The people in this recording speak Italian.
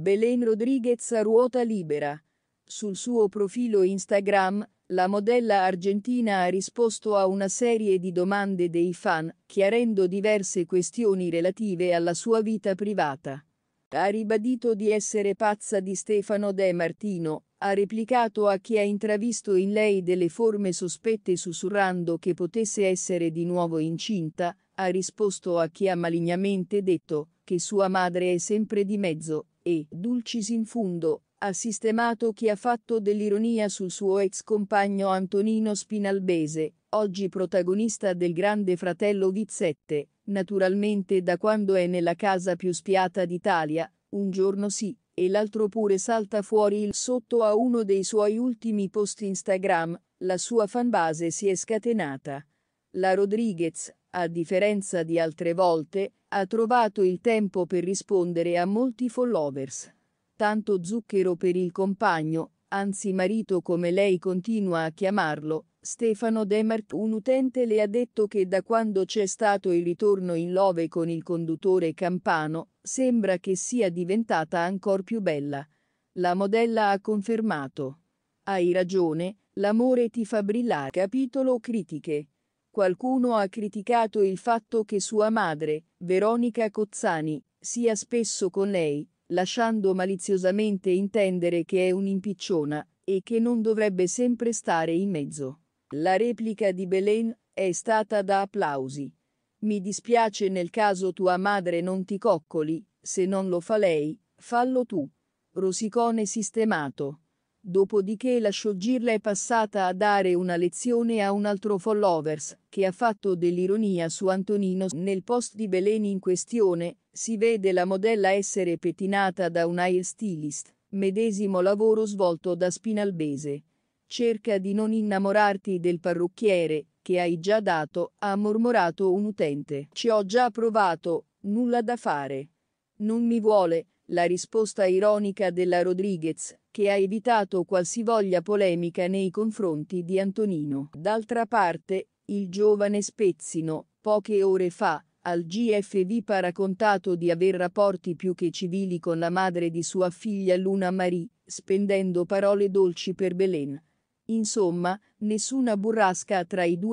Belen Rodriguez a ruota libera. Sul suo profilo Instagram, la modella argentina ha risposto a una serie di domande dei fan, chiarendo diverse questioni relative alla sua vita privata. Ha ribadito di essere pazza di Stefano De Martino, ha replicato a chi ha intravisto in lei delle forme sospette sussurrando che potesse essere di nuovo incinta, ha risposto a chi ha malignamente detto che sua madre è sempre di mezzo, e, dulcis in fundo, ha sistemato chi ha fatto dell'ironia sul suo ex compagno Antonino Spinalbese, oggi protagonista del Grande Fratello Vizzette, naturalmente da quando è nella casa più spiata d'Italia, un giorno sì, e l'altro pure salta fuori il sotto a uno dei suoi ultimi post Instagram, la sua fanbase si è scatenata. La Rodriguez, a differenza di altre volte, ha trovato il tempo per rispondere a molti followers. Tanto zucchero per il compagno, anzi marito come lei continua a chiamarlo, Stefano Demart, un utente le ha detto che da quando c'è stato il ritorno in love con il conduttore campano, sembra che sia diventata ancora più bella. La modella ha confermato. Hai ragione, l'amore ti fa brillare. Capitolo critiche. Qualcuno ha criticato il fatto che sua madre, Veronica Cozzani, sia spesso con lei, lasciando maliziosamente intendere che è un'impicciona e che non dovrebbe sempre stare in mezzo. La replica di Belen è stata da applausi. Mi dispiace nel caso tua madre non ti coccoli, se non lo fa lei, fallo tu. Rosicone sistemato. Dopodiché la sciogirla è passata a dare una lezione a un altro followers, che ha fatto dell'ironia su Antonino. Nel post di Belen in questione, si vede la modella essere pettinata da un hair stylist, medesimo lavoro svolto da Spinalbese. Cerca di non innamorarti del parrucchiere, che hai già dato, ha mormorato un utente. Ci ho già provato, nulla da fare. Non mi vuole, la risposta ironica della Rodriguez, che ha evitato qualsivoglia polemica nei confronti di Antonino. D'altra parte, il giovane Spezzino, poche ore fa, al GFV ha raccontato di aver rapporti più che civili con la madre di sua figlia Luna Marie, spendendo parole dolci per Belen. Insomma, nessuna burrasca tra i due.